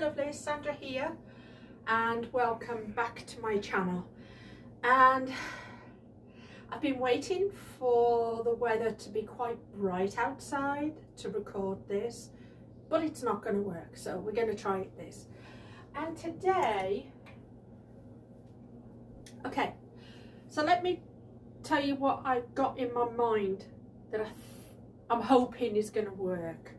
lovely, Sandra here and welcome back to my channel. And I've been waiting for the weather to be quite bright outside to record this but it's not going to work so we're going to try this. And today okay so let me tell you what I've got in my mind that I I'm hoping is going to work.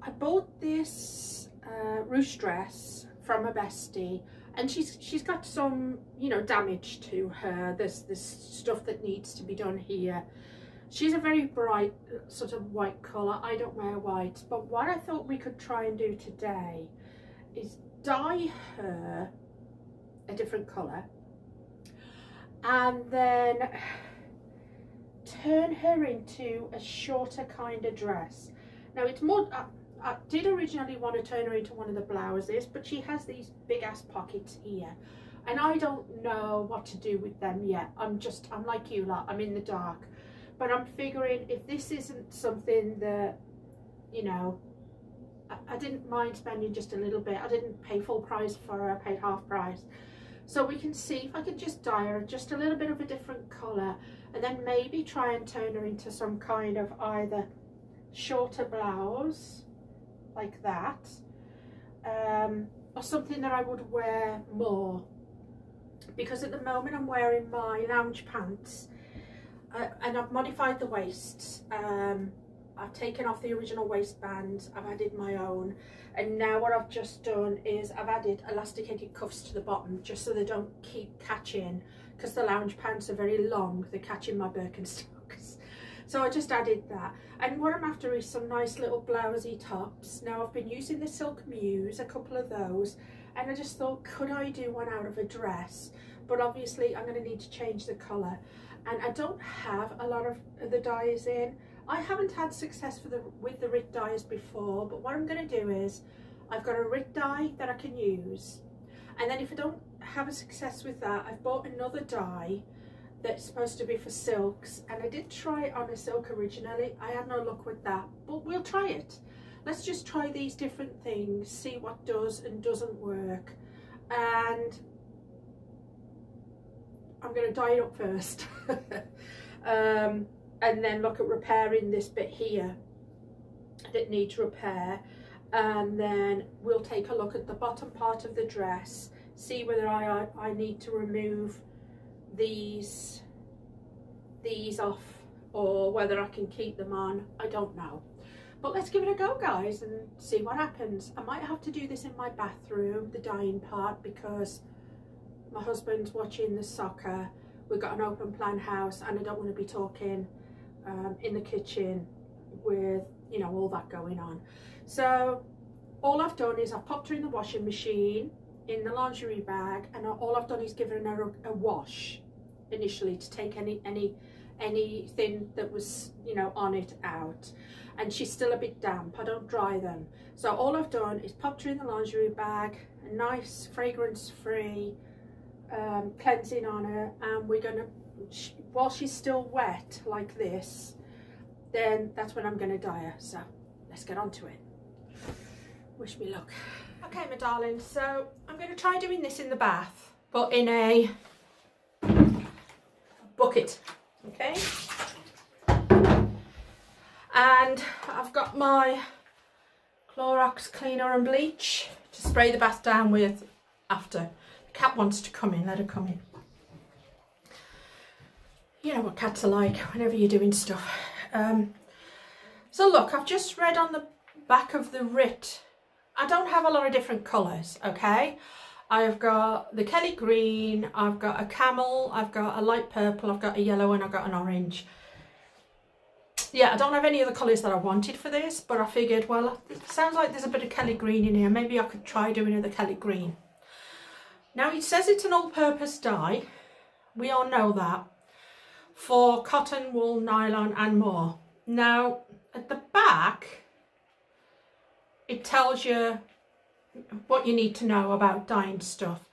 I bought this uh, dress from a bestie and she's she's got some you know damage to her. There's this stuff that needs to be done here. She's a very bright sort of white colour. I don't wear white. But what I thought we could try and do today is dye her a different colour and then turn her into a shorter kind of dress. Now it's more uh, I did originally want to turn her into one of the blouses, but she has these big ass pockets here. And I don't know what to do with them yet. I'm just, I'm like you lot, I'm in the dark. But I'm figuring if this isn't something that, you know, I, I didn't mind spending just a little bit. I didn't pay full price for her, I paid half price. So we can see if I can just dye her just a little bit of a different colour and then maybe try and turn her into some kind of either shorter blouse like that um, or something that I would wear more. Because at the moment I'm wearing my lounge pants uh, and I've modified the waists. Um, I've taken off the original waistband I've added my own and now what I've just done is I've added elasticated cuffs to the bottom just so they don't keep catching because the lounge pants are very long they're catching my Birkenstocks so I just added that. And what I'm after is some nice little blousey tops. Now I've been using the Silk Muse, a couple of those, and I just thought, could I do one out of a dress? But obviously I'm going to need to change the colour. And I don't have a lot of the dyes in. I haven't had success the, with the Rit dyes before, but what I'm going to do is I've got a Rit dye that I can use. And then if I don't have a success with that, I've bought another dye that's supposed to be for silks and I did try it on a silk originally. I had no luck with that but we'll try it. Let's just try these different things see what does and doesn't work. And I'm going to dye it up first. Um, and then look at repairing this bit here that needs repair. And then we'll take a look at the bottom part of the dress see whether I, I need to remove these these off or whether I can keep them on I don't know. But let's give it a go guys and see what happens. I might have to do this in my bathroom the dyeing part because my husband's watching the soccer. We've got an open plan house and I don't want to be talking um, in the kitchen with you know all that going on. So all I've done is I've popped her in the washing machine in the lingerie bag and all I've done is given her a, a wash initially to take any any anything that was you know on it out. And she's still a bit damp. I don't dry them. So all I've done is popped her in the lingerie bag a nice fragrance free um, cleansing on her and we're gonna while she's still wet like this then that's when I'm gonna dye her. So let's get on to it. Wish me luck. Okay my darling. So I'm gonna try doing this in the bath but in a bucket okay? And I've got my Clorox cleaner and bleach to spray the bath down with after. The cat wants to come in let her come in. You know what cats are like whenever you're doing stuff. Um, so look I've just read on the back of the Rit. I don't have a lot of different colours okay I've got the Kelly green, I've got a camel, I've got a light purple, I've got a yellow and I've got an orange. Yeah, I don't have any other colours that I wanted for this, but I figured, well, it sounds like there's a bit of Kelly green in here. Maybe I could try doing the Kelly green. Now, it says it's an all-purpose dye. We all know that. For cotton, wool, nylon and more. Now, at the back, it tells you what you need to know about dyeing stuff.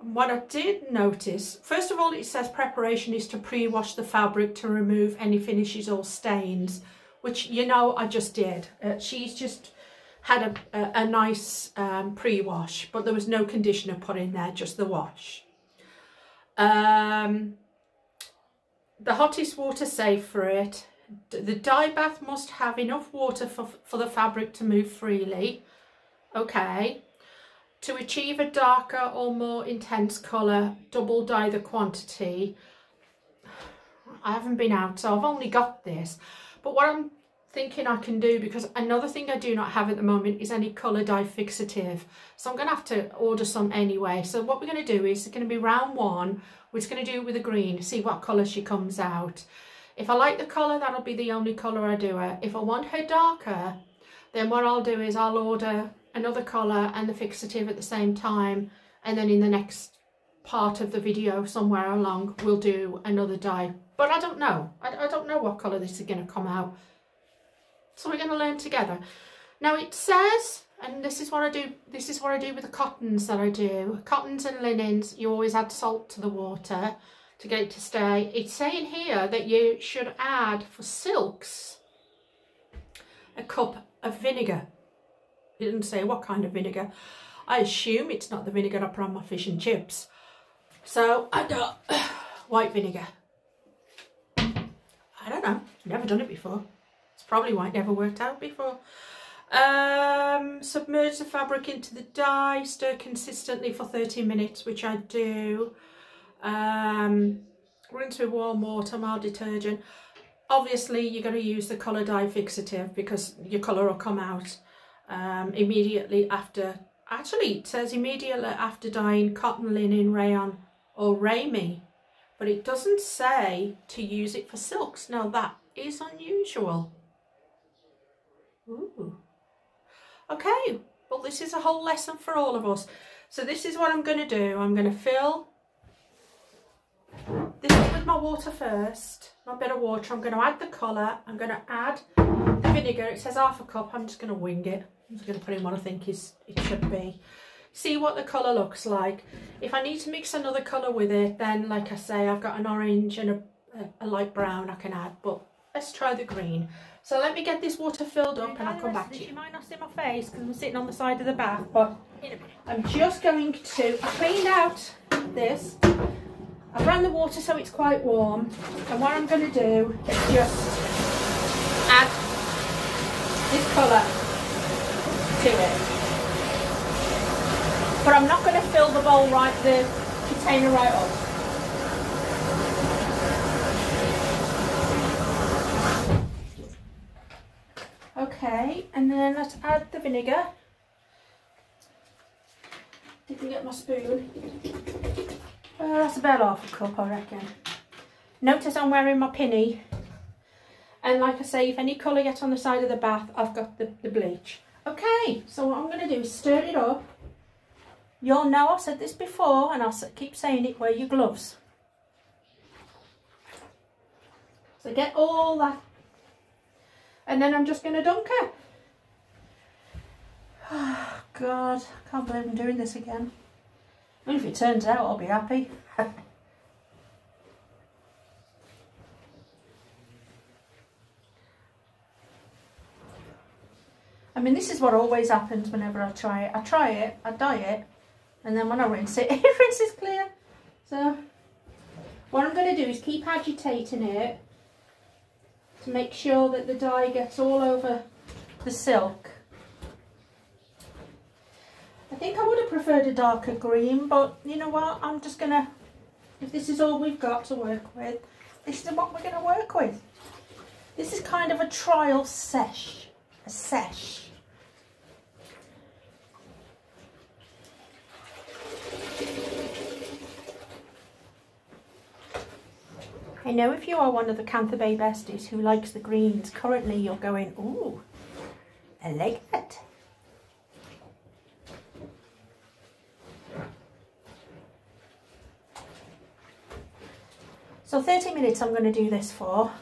What I did notice, first of all, it says preparation is to pre-wash the fabric to remove any finishes or stains, which, you know, I just did. Uh, she's just had a, a, a nice um, pre-wash, but there was no conditioner put in there, just the wash. Um, the hottest water safe for it. The dye bath must have enough water for, for the fabric to move freely. Okay. To achieve a darker or more intense colour, double dye the quantity. I haven't been out, so I've only got this. But what I'm thinking I can do, because another thing I do not have at the moment is any colour dye fixative. So I'm going to have to order some anyway. So what we're going to do is it's going to be round one. We're just going to do it with a green, see what colour she comes out. If I like the colour, that'll be the only colour I do her. If I want her darker, then what I'll do is I'll order another colour and the fixative at the same time and then in the next part of the video somewhere along we'll do another dye. But I don't know. I, I don't know what colour this is going to come out. So we're going to learn together. Now it says and this is what I do this is what I do with the cottons that I do. Cottons and linens you always add salt to the water to get it to stay. It's saying here that you should add for silks a cup of vinegar it didn't say what kind of vinegar. I assume it's not the vinegar I put on my fish and chips. So I got white vinegar. I don't know. Never done it before. It's probably why it never worked out before. Um, submerge the fabric into the dye. Stir consistently for 30 minutes, which I do. Um, rinse with warm water, mild detergent. Obviously, you're going to use the colour dye fixative because your colour will come out um, immediately after, actually it says immediately after dyeing cotton, linen, rayon or ramie, but it doesn't say to use it for silks. Now that is unusual. Ooh. Okay, well this is a whole lesson for all of us. So this is what I'm going to do. I'm going to fill this with my water first, my bit of water. I'm going to add the colour. I'm going to add the vinegar. It says half a cup. I'm just going to wing it. I'm just going to put in what I think is it should be. See what the colour looks like. If I need to mix another colour with it, then like I say, I've got an orange and a, a, a light brown I can add. But let's try the green. So let me get this water filled up and I'll come back to you. You might not see my face because I'm sitting on the side of the bath, but I'm just going to clean out this. I've run the water so it's quite warm. And what I'm going to do is just this colour to it. But I'm not going to fill the bowl right, the container right up. Okay, and then let's add the vinegar. Didn't get my spoon. Uh, that's about half a cup, I reckon. Notice I'm wearing my pinny. And like I say, if any colour gets on the side of the bath, I've got the, the bleach. Okay, so what I'm going to do is stir it up. You'll know I've said this before and I'll keep saying it, wear your gloves. So get all that. And then I'm just going to dunk it. Oh, God, I can't believe I'm doing this again. And if it turns out, I'll be happy. I mean, this is what always happens whenever I try it. I try it, I dye it, and then when I rinse it, it rinses clear. So, what I'm going to do is keep agitating it to make sure that the dye gets all over the silk. I think I would have preferred a darker green, but you know what? I'm just going to, if this is all we've got to work with, this is what we're going to work with. This is kind of a trial sesh, a sesh. I know if you are one of the Kantha Bae besties who likes the greens, currently you're going, ooh, I like that. So 30 minutes I'm going to do this for.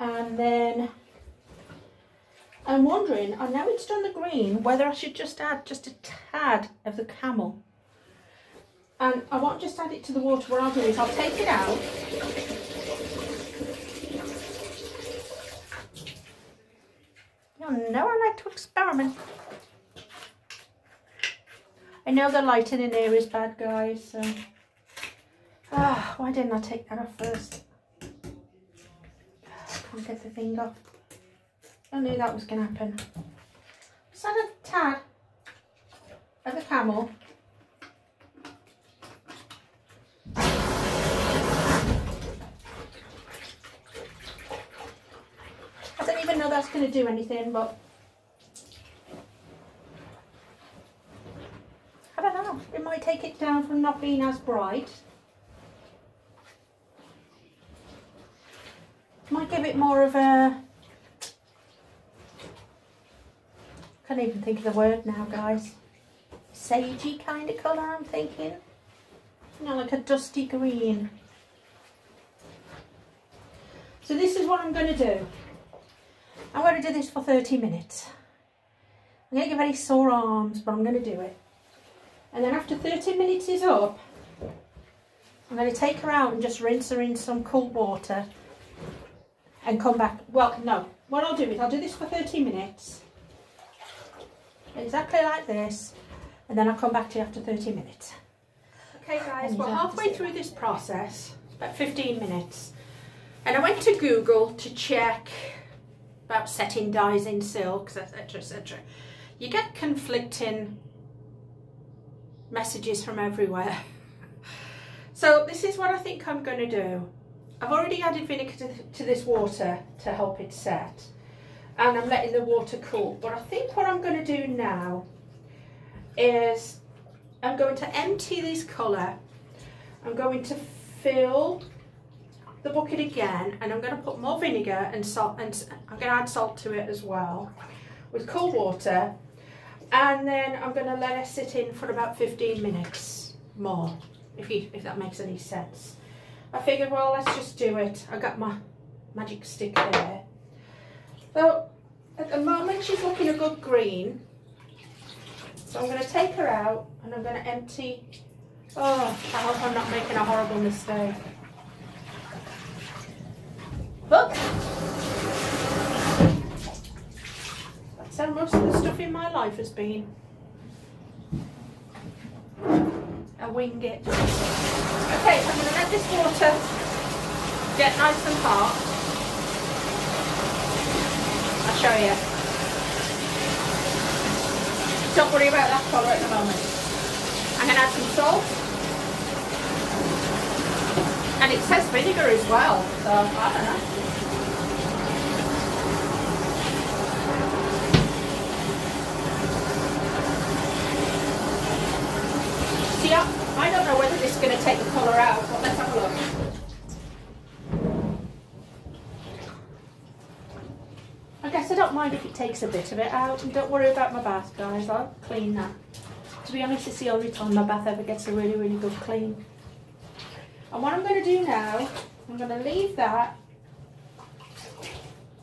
And then I'm wondering, I know it's done the green, whether I should just add just a tad of the camel and I won't just add it to the water. What I'll do is I'll take it out. You know I like to experiment. I know the lighting in here is bad, guys, so... Ah, why didn't I take that off first? Can't get the thing off. I knew that was going to happen. Is that a tad of a camel? I don't even know going to do anything, but I don't know. It might take it down from not being as bright. Might give it more of a... Can't even think of the word now, guys. Sagey kind of colour, I'm thinking. You know, like a dusty green. So this is what I'm going to do. I'm going to do this for 30 minutes. I'm going to get very sore arms, but I'm going to do it. And then after 30 minutes is up, I'm going to take her out and just rinse her in some cool water and come back. Well, no, what I'll do is I'll do this for 30 minutes, exactly like this, and then I'll come back to you after 30 minutes. Okay guys, we're halfway through this process, about 15 minutes, and I went to Google to check about setting dyes in silks, etc, etc. You get conflicting messages from everywhere. so this is what I think I'm going to do. I've already added vinegar to, to, this water to help it set and I'm letting the water cool but I think what I'm going to do now is I'm going to empty this colour I'm going to fill the bucket again and I'm going to put more vinegar and salt and I'm going to add salt to it as well with cold water and then I'm going to let it sit in for about 15 minutes more if, you, if that makes any sense. I figured, well, let's just do it. I got my magic stick there. So, at the moment, she's looking a good green. So I'm going to take her out and I'm going to empty. Oh, I hope I'm not making a horrible mistake. But, that's how most of the stuff in my life has been. I wing it. Okay, I'm going to let this water get nice and hot. I'll show you. Don't worry about that colour at the moment. I'm going to add some salt. And it says vinegar as well, so I don't know. See, I don't know whether this is going to take the colour out, but let's have a look. I guess I don't mind if it takes a bit of it out. And don't worry about my bath, guys. I'll clean that. To be honest, it's the only time my bath ever gets a really, really good clean. And what I'm going to do now, I'm going to leave that.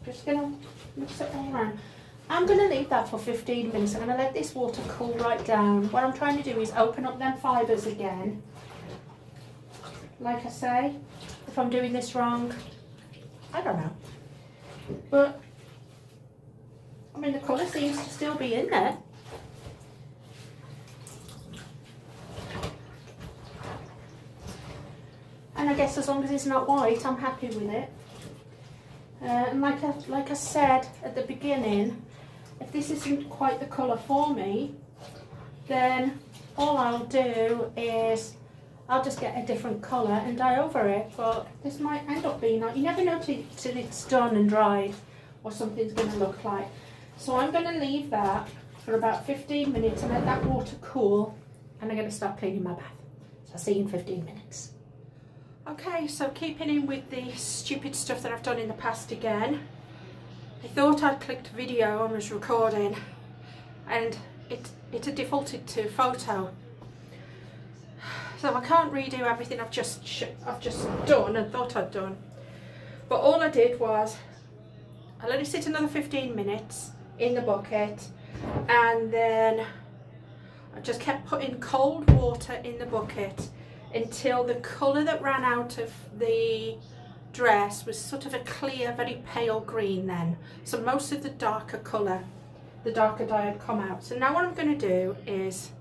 Just going to mix it all around. I'm going to leave that for 15 minutes. I'm going to let this water cool right down. What I'm trying to do is open up them fibres again. Like I say, if I'm doing this wrong, I don't know. But, I mean, the colour seems to still be in there. And I guess as long as it's not white, I'm happy with it. Uh, and like I, like I said at the beginning, if this isn't quite the colour for me, then all I'll do is I'll just get a different colour and dye over it. But this might end up being, like you never know till, till it's done and dried what something's going to look like. So I'm going to leave that for about 15 minutes and let that water cool and I'm going to start cleaning my bath. So I'll see you in 15 minutes. Okay, so keeping in with the stupid stuff that I've done in the past again. I thought I'd clicked video and was recording and it, it had defaulted to photo. So I can't redo everything I've just I've just done and thought I'd done. But all I did was I let it sit another 15 minutes in the bucket and then I just kept putting cold water in the bucket until the colour that ran out of the dress was sort of a clear, very pale green then. So most of the darker colour, the darker dye had come out. So now what I'm going to do is,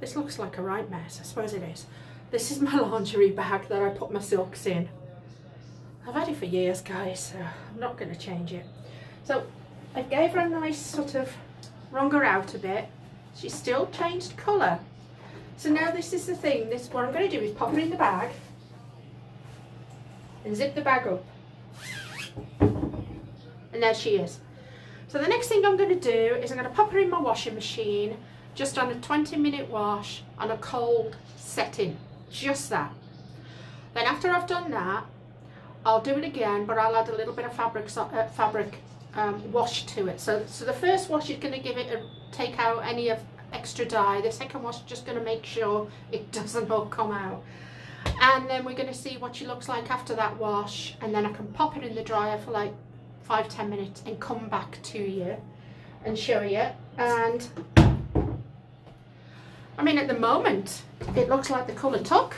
this looks like a right mess, I suppose it is. This is my lingerie bag that I put my silks in. I've had it for years guys, so I'm not going to change it. So I gave her a nice sort of, wrung her out a bit. She still changed colour. So now this is the thing, this what I'm going to do is pop her in the bag and zip the bag up. And there she is. So the next thing I'm going to do is I'm going to pop her in my washing machine just on a 20 minute wash on a cold setting. Just that. Then after I've done that, I'll do it again, but I'll add a little bit of fabric uh, fabric um, wash to it. So, so the first wash is going to give it a, take out any of extra dye. The second wash just going to make sure it doesn't all come out. And then we're going to see what she looks like after that wash and then I can pop it in the dryer for like five ten minutes and come back to you and show you. And I mean at the moment it looks like the colour took.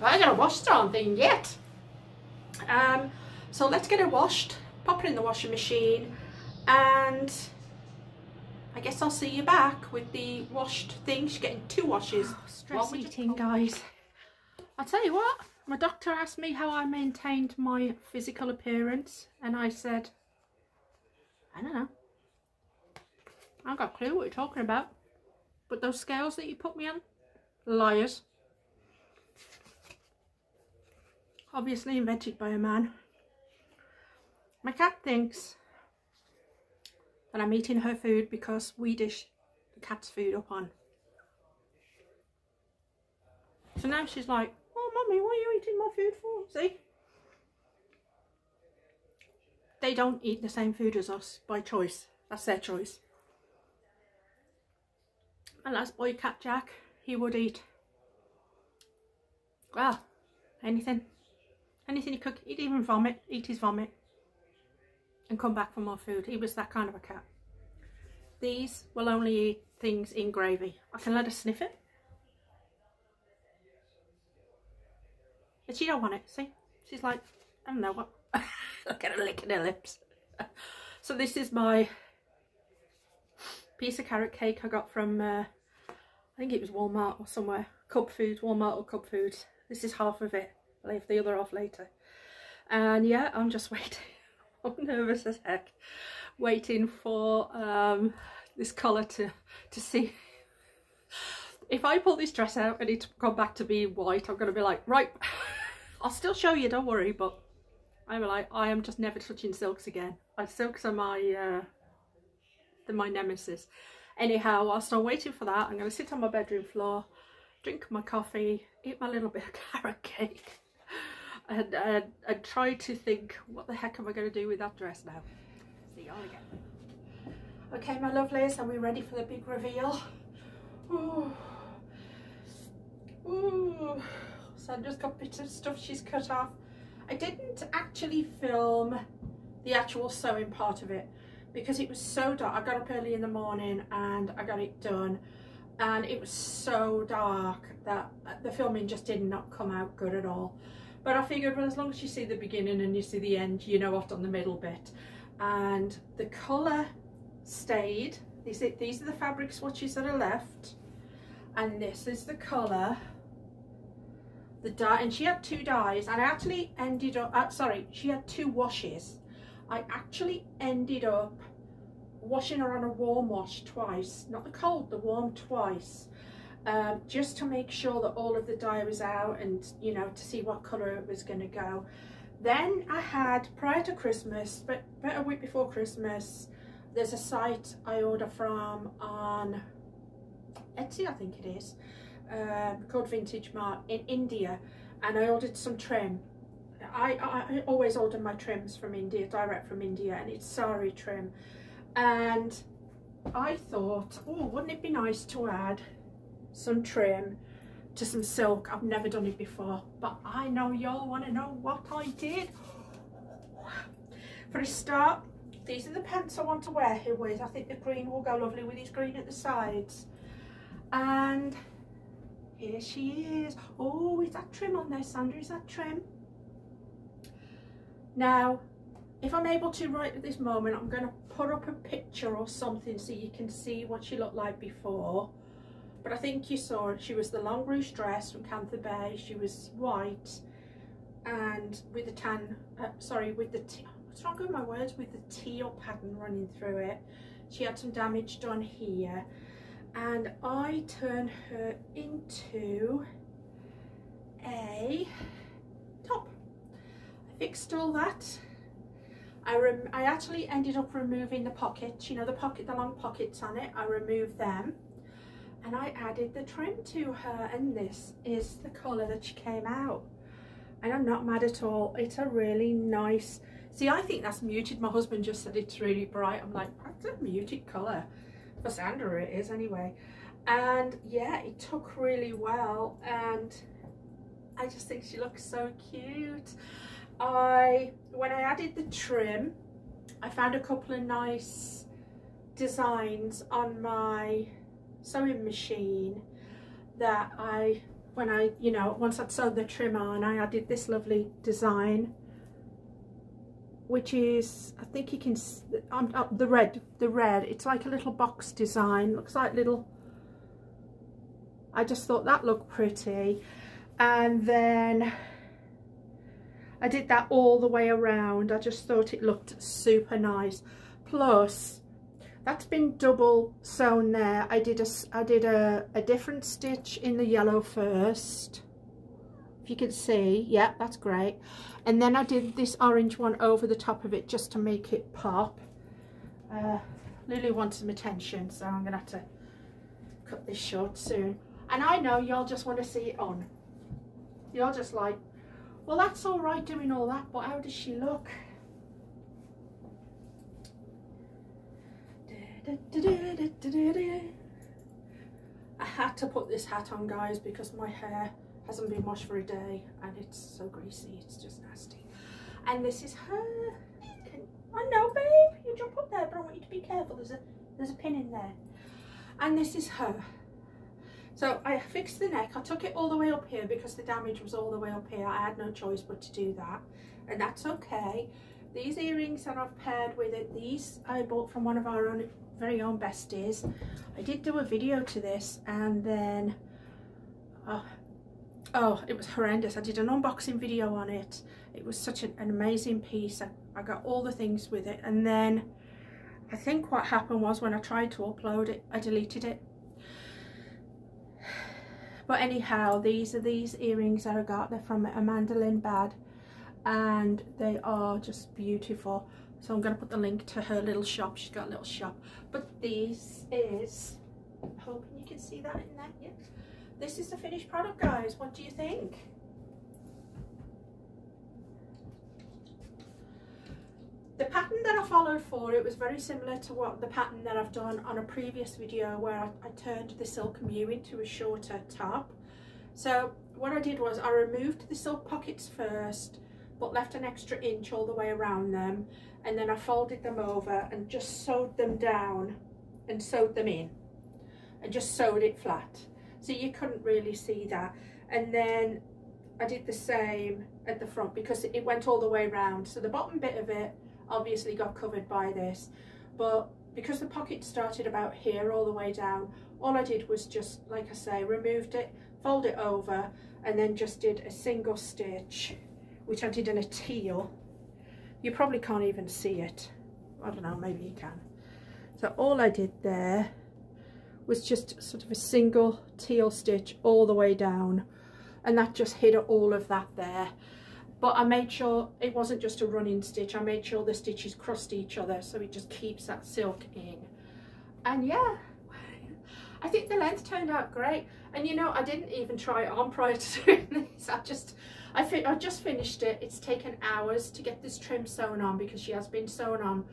I gotta wash darn thing yet. Um, so let's get it washed pop it in the washing machine and I guess I'll see you back with the washed thing. She's getting two washes. Oh, stress eating, guys. I'll tell you what, my doctor asked me how I maintained my physical appearance and I said, I don't know. I've got a clue what you're talking about. But those scales that you put me on, liars. Obviously invented by a man. My cat thinks that I'm eating her food because we dish the cat's food up on. So now she's like, oh mummy, what are you eating my food for? See? They don't eat the same food as us by choice. That's their choice. And last boy cat Jack, he would eat, well, anything. Anything he could, he'd even vomit, eat his vomit and come back for more food. He was that kind of a cat. These will only eat things in gravy. I can let her sniff it. But she don't want it, see? She's like, I don't know what. Look at her licking her lips. so this is my piece of carrot cake I got from, uh, I think it was Walmart or somewhere. Cub Foods, Walmart or Cub Foods. This is half of it. I'll leave the other off later. And yeah, I'm just waiting. I'm nervous as heck waiting for um, this colour to, to see. If I pull this dress out and it's gone back to being white, I'm going to be like, right, I'll still show you, don't worry, but I'm like, I am just never touching silks again. Like, silks are my, uh, my nemesis. Anyhow, whilst I'm waiting for that, I'm going to sit on my bedroom floor, drink my coffee, eat my little bit of carrot cake, and, uh, and try to think, what the heck am I going to do with that dress now? See y'all again. Okay, my lovelies, are we ready for the big reveal? Ooh. Ooh. Sandra's got bits of stuff she's cut off. I didn't actually film the actual sewing part of it because it was so dark. I got up early in the morning and I got it done and it was so dark that the filming just did not come out good at all. But I figured, well, as long as you see the beginning and you see the end, you know what on the middle bit. And the colour stayed. These, these are the fabric swatches that are left. And this is the colour. The dye, and she had two dyes, and I actually ended up, uh, sorry, she had two washes. I actually ended up washing her on a warm wash twice, not the cold, the warm twice, um, just to make sure that all of the dye was out and, you know, to see what colour it was going to go. Then I had, prior to Christmas, but about a week before Christmas, there's a site I order from on Etsy, I think it is, um, called Vintage Mart in India, and I ordered some trim. I, I always order my trims from India, direct from India, and it's sari trim. And I thought, oh, wouldn't it be nice to add some trim to some silk? I've never done it before, but I know y'all want to know what I did. For a start, these are the pants I want to wear here with. I think the green will go lovely with these green at the sides. And here she is. Oh, is that trim on there, Sandra? Is that trim? Now, if I'm able to right at this moment, I'm going to put up a picture or something so you can see what she looked like before. But I think you saw. She was the long ruched dress from Kantha Bae. She was white and with the tan, uh, sorry, with the, what's wrong with my words? With the teal pattern running through it. She had some damage done here. And I turned her into a top. I fixed all that. I, I actually ended up removing the pockets, you know, the pocket, the long pockets on it. I removed them and I added the trim to her and this is the colour that she came out. And I'm not mad at all. It's a really nice see I think that's muted. My husband just said it's really bright. I'm like that's a muted colour. For Sandra it is anyway. And yeah it took really well. And I just think she looks so cute. I when I added the trim I found a couple of nice designs on my sewing machine that I, when I, you know, once I'd sewed the trim on, I added this lovely design, which is, I think you can, um, the red, the red, it's like a little box design, looks like little, I just thought that looked pretty. And then I did that all the way around. I just thought it looked super nice. Plus, that's been double sewn there. I did a I did a, a different stitch in the yellow first. If you can see yeah that's great. And then I did this orange one over the top of it just to make it pop. Uh, Lily wants some attention so I'm gonna have to cut this short soon. And I know y'all just want to see it on. You're just like well that's all right doing all that but how does she look I had to put this hat on guys because my hair hasn't been washed for a day and it's so greasy it's just nasty. And this is her. I know babe you jump up there but I want you to be careful there's a there's a pin in there. And this is her. So I fixed the neck I took it all the way up here because the damage was all the way up here I had no choice but to do that and that's okay. These earrings that I've paired with it these I bought from one of our own very own besties. I did do a video to this and then, oh, oh, it was horrendous. I did an unboxing video on it. It was such an, an amazing piece. I, I got all the things with it and then I think what happened was when I tried to upload it, I deleted it. But anyhow, these are these earrings that I got. They're from Amanda Lynn Bad and they are just beautiful. So I'm going to put the link to her little shop. She's got a little shop. But this is, hoping you can see that in there. Yeah. This is the finished product, guys. What do you think? The pattern that I followed for it was very similar to what the pattern that I've done on a previous video where I, I turned the Silk Muse into a shorter top. So what I did was I removed the silk pockets first but left an extra inch all the way around them. And then I folded them over and just sewed them down and sewed them in and just sewed it flat. So you couldn't really see that. And then I did the same at the front because it went all the way around. So the bottom bit of it obviously got covered by this but because the pocket started about here all the way down all I did was just like I say removed it fold it over and then just did a single stitch which I did in a teal you probably can't even see it. I don't know, maybe you can. So all I did there was just sort of a single teal stitch all the way down and that just hid all of that there. But I made sure it wasn't just a running stitch, I made sure the stitches crossed each other so it just keeps that silk in. And yeah, I think the length turned out great. And you know, I didn't even try it on prior to doing this. I just I, I just finished it. It's taken hours to get this trim sewn on because she has been sewn on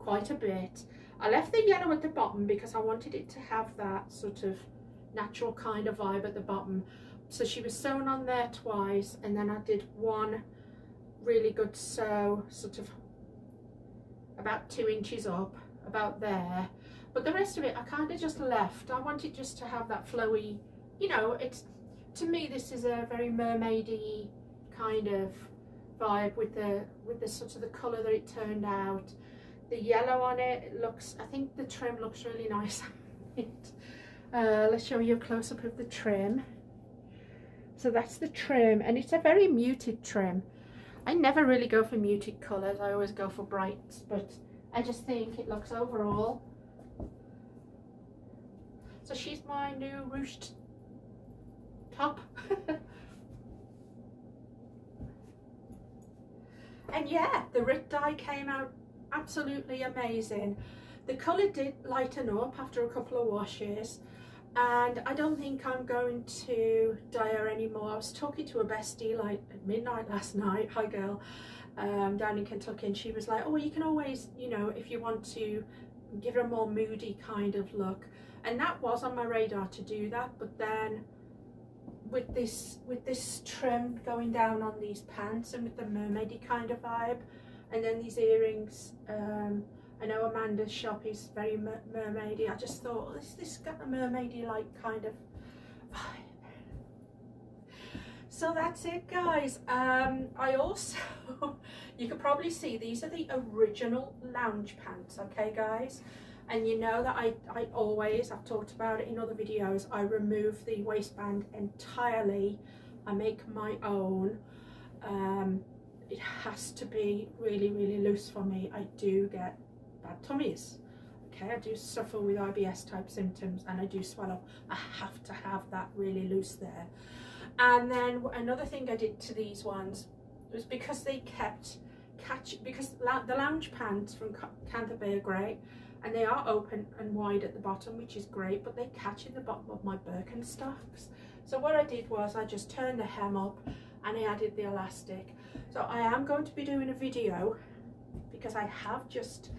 quite a bit. I left the yellow at the bottom because I wanted it to have that sort of natural kind of vibe at the bottom. So she was sewn on there twice and then I did one really good sew sort of about two inches up about there but the rest of it I kind of just left I wanted just to have that flowy you know it's to me this is a very mermaidy kind of vibe with the with the sort of the colour that it turned out. The yellow on it, looks, I think the trim looks really nice. uh, let's show you a close-up of the trim. So that's the trim and it's a very muted trim. I never really go for muted colours, I always go for brights, but I just think it looks overall. So she's my new ruched top. and yeah, the Rit dye came out absolutely amazing. The colour did lighten up after a couple of washes and I don't think I'm going to dye her anymore. I was talking to a bestie like at midnight last night, hi girl, um, down in Kentucky and she was like, oh you can always, you know, if you want to give her a more moody kind of look and that was on my radar to do that but then with this with this trim going down on these pants and with the mermaidy kind of vibe and then these earrings um, I know Amanda's shop is very mer mermaidy. I just thought oh, this this got a mermaidy like kind of vibe? So that's it guys. Um, I also you can probably see these are the original lounge pants okay guys and you know that I, I always, I've talked about it in other videos, I remove the waistband entirely. I make my own. Um, it has to be really, really loose for me. I do get bad tummies. Okay, I do suffer with IBS type symptoms and I do swell up. I have to have that really loose there. And then another thing I did to these ones was because they kept catch, because the lounge pants from Canterbury are great, and they are open and wide at the bottom which is great but they catch in the bottom of my Birkenstocks. So what I did was I just turned the hem up and I added the elastic. So I am going to be doing a video because I have just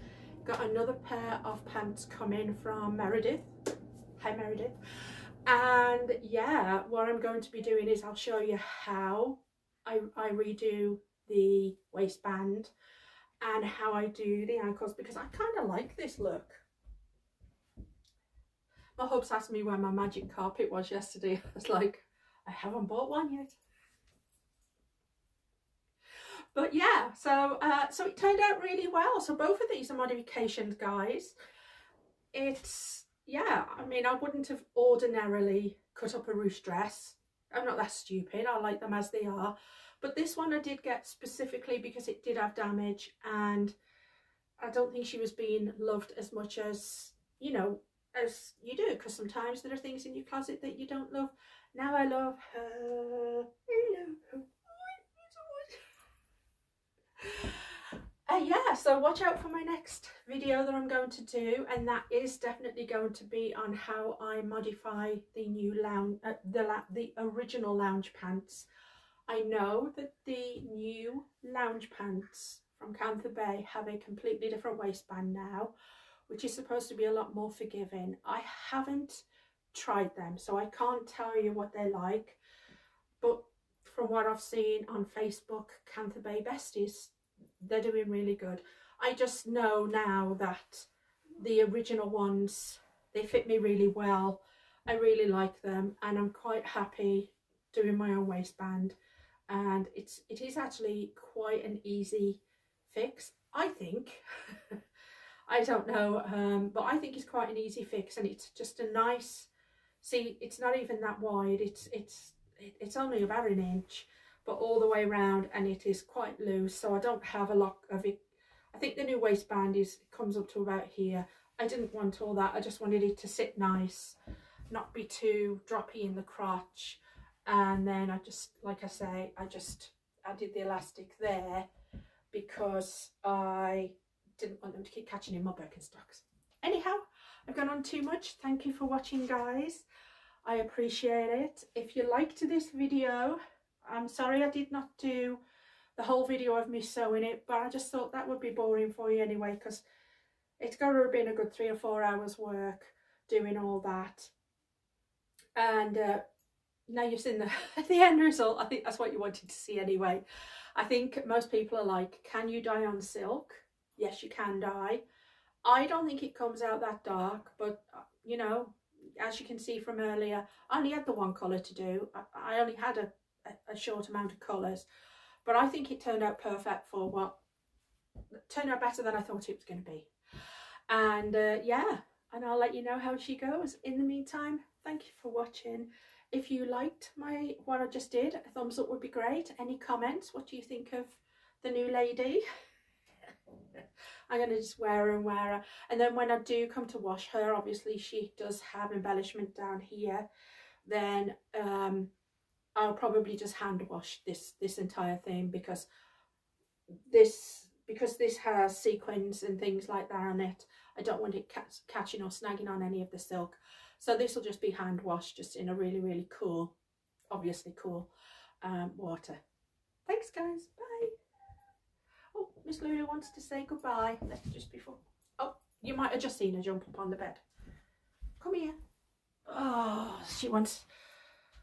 got another pair of pants coming from Meredith. Hi Meredith. And yeah what I'm going to be doing is I'll show you how I, I redo the waistband and how I do the ankles because I kind of like this look. My hubs asked me where my magic carpet was yesterday. I was like, I haven't bought one yet. But yeah, so uh, so it turned out really well. So both of these are modifications, guys. It's, yeah, I mean, I wouldn't have ordinarily cut up a ruched dress. I'm not that stupid. I like them as they are. But this one I did get specifically because it did have damage and I don't think she was being loved as much as, you know, as you do because sometimes there are things in your closet that you don't love. Now I love her. Uh, yeah, so watch out for my next video that I'm going to do and that is definitely going to be on how I modify the new lounge, uh, the, the original lounge pants I know that the new lounge pants from Kantha Bae have a completely different waistband now, which is supposed to be a lot more forgiving. I haven't tried them, so I can't tell you what they're like, but from what I've seen on Facebook, Kantha Bae Besties, they're doing really good. I just know now that the original ones, they fit me really well. I really like them and I'm quite happy doing my own waistband and it's it is actually quite an easy fix I think. I don't know um, but I think it's quite an easy fix and it's just a nice see it's not even that wide it's it's it's only about an inch but all the way around and it is quite loose so I don't have a lot of it. I think the new waistband is comes up to about here. I didn't want all that I just wanted it to sit nice not be too droppy in the crotch and then I just like I say I just added the elastic there because I didn't want them to keep catching in my Birkenstocks. Anyhow I've gone on too much. Thank you for watching guys. I appreciate it. If you liked this video I'm sorry I did not do the whole video of me sewing it but I just thought that would be boring for you anyway because it's got to have been a good three or four hours work doing all that. And uh, now you've seen the, the end result. I think that's what you wanted to see anyway. I think most people are like, can you dye on silk? Yes, you can dye. I don't think it comes out that dark, but uh, you know, as you can see from earlier, I only had the one colour to do. I, I only had a, a, a, short amount of colours. but I think it turned out perfect for what turned out better than I thought it was going to be. And uh, yeah, and I'll let you know how she goes. In the meantime, thank you for watching. If you liked my what I just did, a thumbs up would be great. Any comments? What do you think of the new lady? I'm going to just wear her and wear her. And then when I do come to wash her, obviously she does have embellishment down here. Then um, I'll probably just hand wash this this entire thing because this because this has sequins and things like that on it. I don't want it catching or snagging on any of the silk. So this will just be hand washed just in a really, really cool, obviously cool um, water. Thanks guys, bye. Oh, Miss Lulu wants to say goodbye. Let's just before. Oh, you might have just seen her jump up on the bed. Come here. Oh, she wants.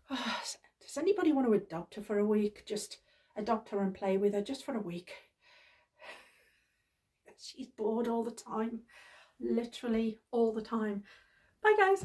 Oh, does anybody want to adopt her for a week? Just adopt her and play with her just for a week. She's bored all the time. Literally all the time. Bye, guys.